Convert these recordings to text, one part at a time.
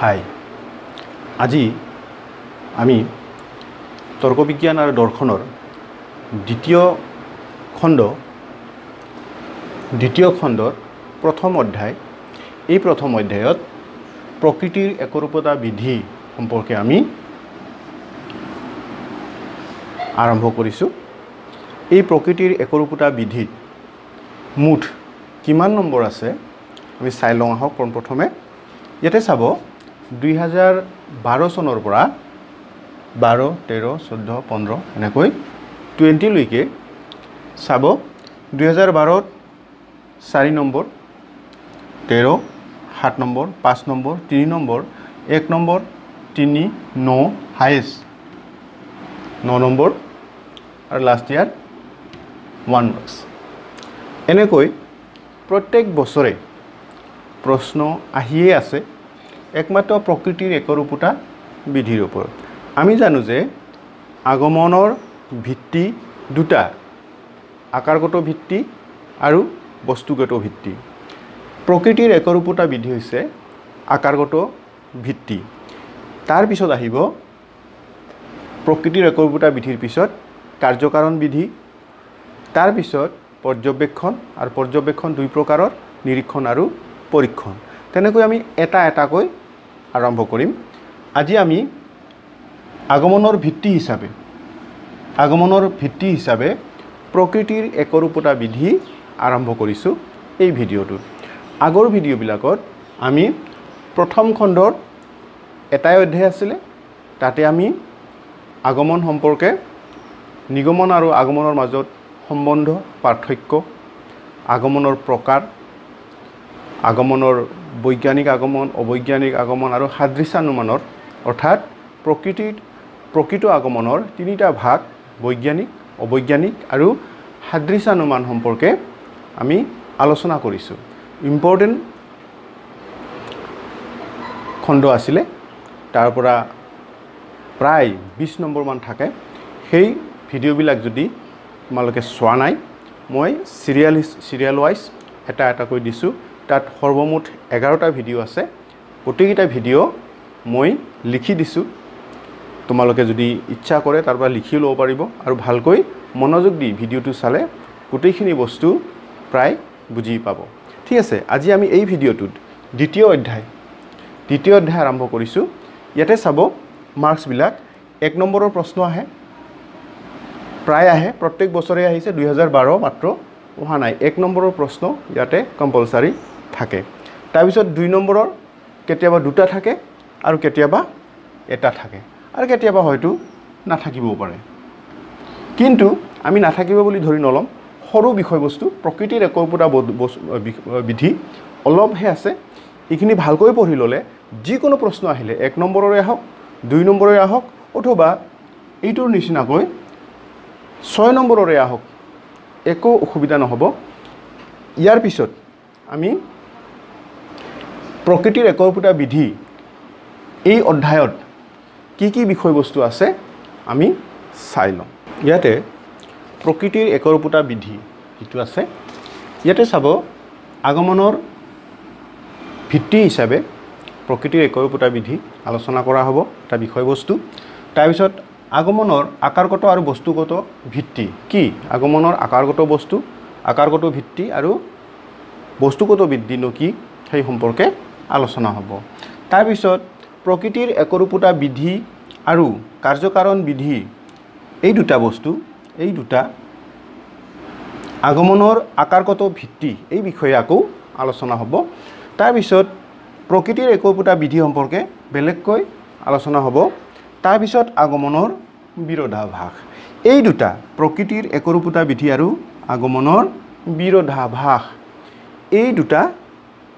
হাই। আজি আমি তৰ্ক বিজ্ঞান আৰু দৰ্শনৰ দ্বিতীয় খণ্ড দ্বিতীয় খণ্ডৰ প্ৰথম অধ্যায় এই প্ৰথম অধ্যায়ত প্ৰকৃতিৰ একৰূপতা বিধি সম্পৰ্কে আমি আৰম্ভ কৰিছোঁ। এই প্ৰকৃতিৰ একৰূপতা বিধিত মুঠ কিমান নম্বৰ আছে? আমি চাই লওঁ আহক পোনপ্ৰথমে ইয়াতে চাব দুই হাজাৰ বাৰ চনৰ পৰা বাৰ তেৰ চৈধ্য পোন্ধৰ এনেকৈ টুৱেণ্টিলৈকে চাব। দুহেজাৰ বাৰত চাৰি নম্বৰ তেৰ সাত নম্বৰ পাঁচ নম্বৰ তিনি নম্বৰ এক নম্বৰ তিনি ন হায়েষ্ট ন নম্বৰ আৰু লাষ্ট ইয়াৰ ওৱান মাৰ্কছ এনেকৈ প্ৰত্যেক বছৰে প্ৰশ্ন আহিয়ে আছে। একমাত্ৰ প্ৰকৃতিৰ একৰূপতা বিধিৰ ওপৰত। আমি জানো যে আগমনৰ ভিত্তি দুটা আকাৰগত ভিত্তি আৰু বস্তুগত ভিত্তি। প্ৰকৃতিৰ একৰূপতা বিধি হৈছে আকাৰগত ভিত্তি। তাৰপিছত আহিব প্ৰকৃতিৰ একৰূপতা বিধিৰ পিছত কাৰ্যকাৰণ বিধি। তাৰপিছত পৰ্যবেক্ষণ আৰু পৰ্যবেক্ষণ দুই প্ৰকাৰৰ নিৰীক্ষণ আৰু পৰীক্ষণ। তেনেকৈ আমি এটা এটাকৈ আৰম্ভ কৰিম। আজি আমি আগমনৰ ভিত্তি হিচাপে আগমনৰ ভিত্তি হিচাপে প্ৰকৃতিৰ একৰূপতা বিধি আৰম্ভ কৰিছোঁ এই ভিডিঅ'টোত। আগৰ ভিডিঅ'বিলাকত আমি প্ৰথম খণ্ডৰ এটাই অধ্যায় আছিলে তাতে আমি আগমন সম্পৰ্কে নিগমন আৰু আগমনৰ মাজত সম্বন্ধ পাৰ্থক্য আগমনৰ প্ৰকাৰ আগমনৰ বৈজ্ঞানিক আগমন অবৈজ্ঞানিক আগমন আৰু সাদৃশ্যানুমানৰ অৰ্থাৎ প্ৰকৃতিৰ প্ৰকৃত আগমনৰ তিনিটা ভাগ বৈজ্ঞানিক অবৈজ্ঞানিক আৰু সাদৃশ্যানুমান সম্পৰ্কে আমি আলোচনা কৰিছোঁ। ইম্পৰ্টেণ্ট খণ্ড আছিলে তাৰ পৰা প্ৰায় বিছ নম্বৰমান থাকে। সেই ভিডিঅ'বিলাক যদি তোমালোকে চোৱা নাই মই চিৰিয়েল চিৰিয়েল ৱাইজ এটা এটাকৈ দিছোঁ। তাত সৰ্বমুঠ এঘাৰটা ভিডিঅ' আছে। গোটেইকেইটা ভিডিঅ' মই লিখি দিছোঁ। তোমালোকে যদি ইচ্ছা কৰে তাৰ পৰা লিখি ল'ব পাৰিব আৰু ভালকৈ মনোযোগ দি ভিডিঅ'টো চালে গোটেইখিনি বস্তু প্ৰায় বুজি পাব। ঠিক আছে আজি আমি এই ভিডিঅ'টোত দ্বিতীয় অধ্যায় দ্বিতীয় অধ্যায় আৰম্ভ কৰিছোঁ। ইয়াতে চাব মাৰ্কছবিলাক এক নম্বৰৰ প্ৰশ্ন আহে প্ৰায় আহে প্ৰত্যেক বছৰে আহিছে দুহেজাৰ বাৰ মাত্ৰ অহা নাই। এক নম্বৰৰ প্ৰশ্ন ইয়াতে কম্পালচাৰী থাকে। তাৰপিছত দুই নম্বৰৰ কেতিয়াবা দুটা থাকে আৰু কেতিয়াবা এটা থাকে। আৰু কেতিয়াবা হয়তো নাথাকিবও পাৰে। কিন্তু আমি নাথাকিব বুলি ধৰি নল'ম সৰু বিষয়বস্তু প্ৰকৃতিৰ একৰপৰা বিধি অলপহে আছে। এইখিনি ভালকৈ পঢ়ি ল'লে যিকোনো প্ৰশ্ন আহিলে এক নম্বৰৰে আহক দুই নম্বৰৰে আহক অথবা এইটোৰ নিচিনাকৈ ছয় নম্বৰৰে আহক একো অসুবিধা নহ'ব। ইয়াৰ পিছত আমি প্ৰকৃতিৰ একৰপোটা বিধি এই অধ্যায়ত কি কি বিষয়বস্তু আছে আমি চাই লওঁ। ইয়াতে প্ৰকৃতিৰ একৰপোটা বিধি যিটো আছে ইয়াতে চাব আগমনৰ ভিত্তি হিচাপে প্ৰকৃতিৰ একৰপোটা বিধি আলোচনা কৰা হ'ব এটা বিষয়বস্তু। তাৰপিছত আগমনৰ আকাৰগত আৰু বস্তুগত ভিত্তি কি? আগমনৰ আকাৰগত বস্তু আকাৰগত ভিত্তি আৰু বস্তুগত বৃদ্ধিনো কি? সেই সম্পৰ্কে আলোচনা হ'ব। তাৰপিছত প্ৰকৃতিৰ একৰূপতা বিধি আৰু কাৰ্যকাৰণ বিধি এই দুটা বস্তু এই দুটা আগমনৰ আকাৰগত ভিত্তি এই বিষয়ে আকৌ আলোচনা হ'ব। তাৰপিছত প্ৰকৃতিৰ একৰূপতা বিধি সম্পৰ্কে বেলেগকৈ আলোচনা হ'ব। তাৰপিছত আগমনৰ বিৰোধাভাস। এই দুটা প্ৰকৃতিৰ একৰূপতা বিধি আৰু আগমনৰ বিৰোধাভাস এই দুটা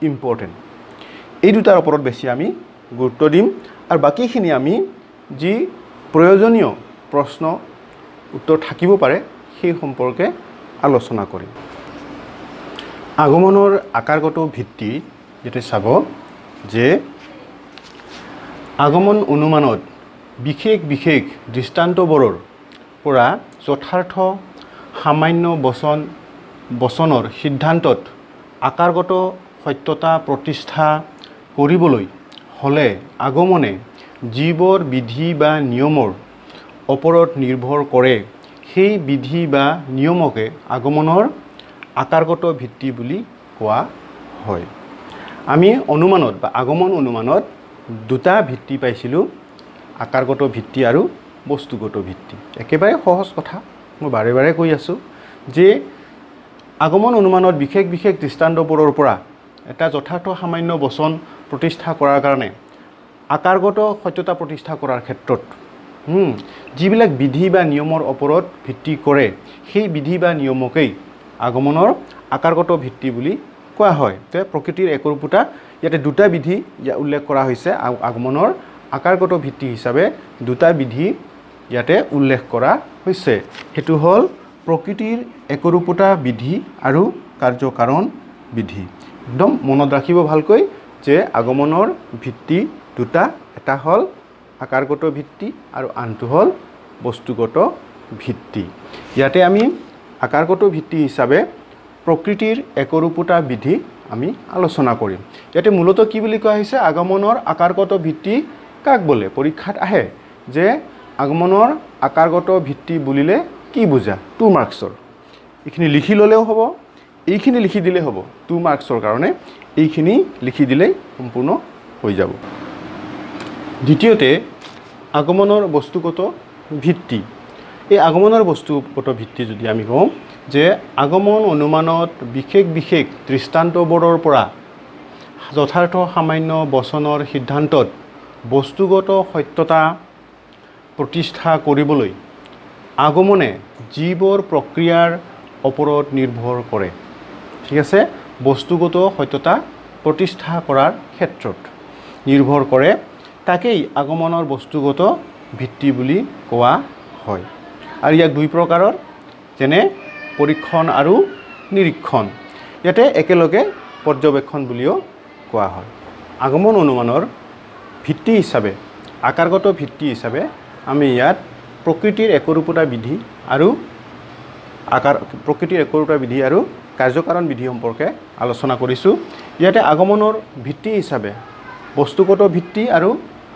ইম্পৰ্টেণ্ট এই দুটাৰ ওপৰত বেছি আমি গুৰুত্ব দিম। আৰু বাকীখিনি আমি যি প্ৰয়োজনীয় প্ৰশ্ন উত্তৰ থাকিব পাৰে সেই সম্পৰ্কে আলোচনা কৰিম। আগমনৰ আকাৰগত ভিত্তি যেতিয়া চাব যে আগমন অনুমানত বিশেষ বিশেষ দৃষ্টান্তবোৰৰ পৰা যথাৰ্থ সামান্য বচন বচনৰ সিদ্ধান্তত আকাৰগত সত্যতা প্ৰতিষ্ঠা কৰিবলৈ হ'লে আগমনে যিবোৰ বিধি বা নিয়মৰ ওপৰত নিৰ্ভৰ কৰে। সেই বিধি বা নিয়মকে আগমনৰ আকাৰগত ভিত্তি বুলি কোৱা হয়। আমি অনুমানত বা আগমন অনুমানত দুটা ভিত্তি পাইছিলোঁ আকাৰগত ভিত্তি আৰু বস্তুগত ভিত্তি। একেবাৰে সহজ কথা মই বাৰে বাৰে কৈ আছোঁ যে আগমন অনুমানত বিশেষ বিশেষ দৃষ্টান্তবোৰৰ পৰা এটা যথাৰ্থ সামান্য বচন প্ৰতিষ্ঠা কৰাৰ কাৰণে আকাৰগত সত্যতা প্ৰতিষ্ঠা কৰাৰ ক্ষেত্ৰত যিবিলাক বিধি বা নিয়মৰ ওপৰত ভিত্তি কৰে সেই বিধি বা নিয়মকেই আগমনৰ আকাৰগত ভিত্তি বুলি কোৱা হয়। যে প্ৰকৃতিৰ একৰূপতা ইয়াতে দুটা বিধি উল্লেখ কৰা হৈছে আগমনৰ আকাৰগত ভিত্তি হিচাপে দুটা বিধি ইয়াতে উল্লেখ কৰা হৈছে। সেইটো হ'ল প্ৰকৃতিৰ একৰূপতা বিধি আৰু কাৰ্যকাৰণ বিধি। একদম মনত ৰাখিব ভালকৈ যে আগমনৰ ভিত্তি দুটা এটা হ'ল আকাৰগত ভিত্তি আৰু আনটো হ'ল বস্তুগত ভিত্তি। ইয়াতে আমি আকাৰগত ভিত্তি হিচাপে প্ৰকৃতিৰ একৰূপতা বিধি আমি আলোচনা কৰিম। ইয়াতে মূলতঃ কি বুলি কোৱা হৈছে? আগমনৰ আকাৰগত ভিত্তি কাক বোলে? পৰীক্ষাত আহে যে আগমনৰ আকাৰগত ভিত্তি বুলিলে কি বুজা? টু মাৰ্কছৰ এইখিনি লিখি ল'লেও হ'ব। এইখিনি লিখি দিলেই হ'ব। টু মাৰ্কছৰ কাৰণে এইখিনি লিখি দিলেই সম্পূৰ্ণ হৈ যাব। দ্বিতীয়তে আগমনৰ বস্তুগত ভিত্তি। এই আগমনৰ বস্তুগত ভিত্তি যদি আমি কওঁ যে আগমন অনুমানত বিশেষ বিশেষ দৃষ্টান্তবোৰৰ পৰা যথাৰ্থ সামান্য বচনৰ সিদ্ধান্তত বস্তুগত সত্যতা প্ৰতিষ্ঠা কৰিবলৈ আগমনে যিবোৰ প্ৰক্ৰিয়াৰ ওপৰত নিৰ্ভৰ কৰে। ঠিক আছে? বস্তুগত সত্যতা প্ৰতিষ্ঠা কৰাৰ ক্ষেত্ৰত নিৰ্ভৰ কৰে তাকেই আগমনৰ বস্তুগত ভিত্তি বুলি কোৱা হয়। আৰু ইয়াক দুই প্ৰকাৰৰ যেনে পৰীক্ষণ আৰু নিৰীক্ষণ। ইয়াতে একেলগে পৰ্যবেক্ষণ বুলিও কোৱা হয়। আগমন অনুমানৰ ভিত্তি হিচাপে আকাৰগত ভিত্তি হিচাপে আমি ইয়াত প্ৰকৃতিৰ একৰূপতা বিধি আৰু আকাৰ প্ৰকৃতিৰ একৰূপতা বিধি আৰু কাৰ্যকাৰণ বিধি সম্পৰ্কে আলোচনা কৰিছোঁ। ইয়াতে আগমনৰ ভিত্তি হিচাপে বস্তুগত ভিত্তি আৰু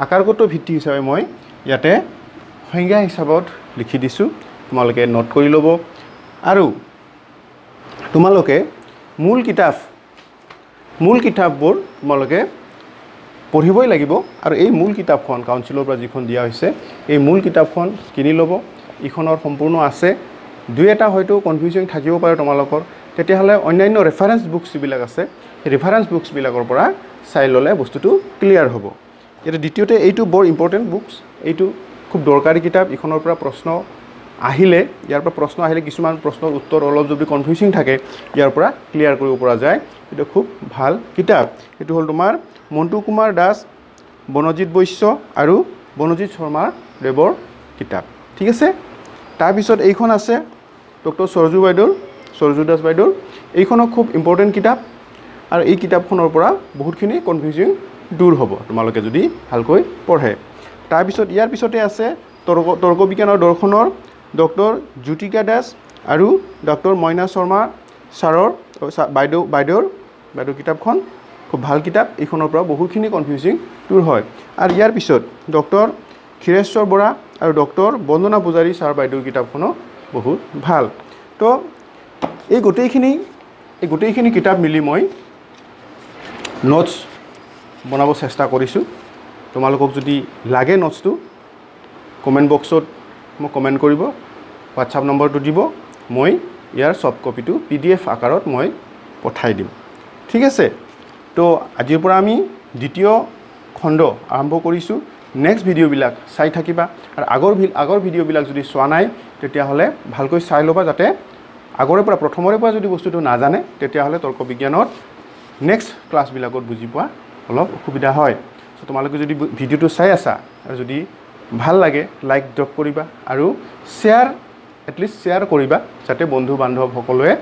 আকাৰগত ভিত্তি হিচাপে মই ইয়াতে সংজ্ঞা হিচাপত লিখি দিছোঁ। তোমালোকে নোট কৰি ল'ব। আৰু তোমালোকে মূল কিতাপ মূল কিতাপবোৰ তোমালোকে পঢ়িবই লাগিব। আৰু এই মূল কিতাপখন কাউন্সিলৰ পৰা যিখন দিয়া হৈছে এই মূল কিতাপখন কিনি ল'ব। ইখনৰ সম্পূৰ্ণ আছে। দুই এটা হয়তো কনফিউজন থাকিব পাৰে তোমালোকৰ। তেতিয়াহ'লে অন্যান্য ৰেফাৰেঞ্চ বুকছ যিবিলাক আছে সেই ৰেফাৰেঞ্চ বুকছবিলাকৰ পৰা চাই ল'লে বস্তুটো ক্লিয়াৰ হ'ব। এতিয়া দ্বিতীয়তে এইটো বৰ ইম্পৰ্টেণ্ট বুকছ এইটো খুব দৰকাৰী কিতাপ। ইখনৰ পৰা প্ৰশ্ন আহিলে ইয়াৰ পৰা প্ৰশ্ন আহিলে কিছুমান প্ৰশ্নৰ উত্তৰ অলপ যদি কনফিউজিং থাকে ইয়াৰ পৰা ক্লিয়াৰ কৰিব পৰা যায়। এইটো খুব ভাল কিতাপ। এইটো হ'ল তোমাৰ মণ্টু কুমাৰ দাস বনজিৎ বৈশ্য আৰু বনজিৎ শৰ্মা দেৱৰ কিতাপ। ঠিক আছে? তাৰপিছত এইখন আছে ডক্টৰ সৰজু বাইদেউৰ সৰজু দাস বাইদেউৰ এইখনো খুব ইম্পৰ্টেণ্ট কিতাপ আৰু এই কিতাপখনৰ পৰা বহুতখিনি কনফিউজিং দূৰ হ'ব তোমালোকে যদি ভালকৈ পঢ়ে। তাৰপিছত ইয়াৰ পিছতে আছে তৰ্ক তৰ্ক বিজ্ঞানৰ দৰ্শনৰ ডক্টৰ জ্যোতিকা দাস আৰু ডক্টৰ মইনা শৰ্মা ছাৰৰ বাইদেউ বাইদেউৰ বাইদেউৰ কিতাপখন। খুব ভাল কিতাপ। এইখনৰ পৰা বহুতখিনি কনফিউজিং দূৰ হয়। আৰু ইয়াৰ পিছত ডক্টৰ ক্ষীৰেশ্বৰ বৰা আৰু ডক্টৰ বন্দনা পূজাৰী ছাৰ বাইদেউৰ কিতাপখনো বহুত ভাল। তো এই গোটেইখিনি এই গোটেইখিনি কিতাপ মিলি মই নোটছ বনাব চেষ্টা কৰিছোঁ। তোমালোকক যদি লাগে নোটছটো কমেণ্ট বক্সত মোক কমেণ্ট কৰিব হোৱাটছআপ নম্বৰটো দিব মই ইয়াৰ ছফ্ট কপিটো পি ডি এফ আকাৰত মই পঠাই দিম। ঠিক আছে? তো আজিৰ পৰা আমি দ্বিতীয় খণ্ড আৰম্ভ কৰিছোঁ। নেক্সট ভিডিঅ'বিলাক চাই থাকিবা। আৰু আগৰ আগৰ ভিডিঅ'বিলাক যদি চোৱা নাই তেতিয়াহ'লে ভালকৈ চাই ল'বা যাতে আগৰে পৰা প্ৰথমৰে পৰা যদি বস্তুটো নাজানে তেতিয়াহ'লে তৰ্ক বিজ্ঞানত নেক্সট ক্লাছবিলাকত বুজি পোৱা অলপ অসুবিধা হয়। চ' তোমালোকে যদি ভিডিঅ'টো চাই আছা আৰু যদি ভাল লাগে লাইক ড্ৰপ কৰিবা আৰু শ্বেয়াৰ এটলিষ্ট শ্বেয়াৰ কৰিবা যাতে বন্ধু বান্ধৱ সকলোৱে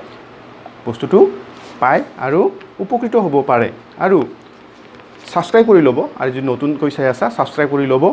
বস্তুটো পায় আৰু উপকৃত হ'ব পাৰে। আৰু ছাবস্ক্ৰাইব কৰি ল'ব আৰু যদি নতুনকৈ চাই আছা ছাবস্ক্ৰাইব কৰি ল'ব।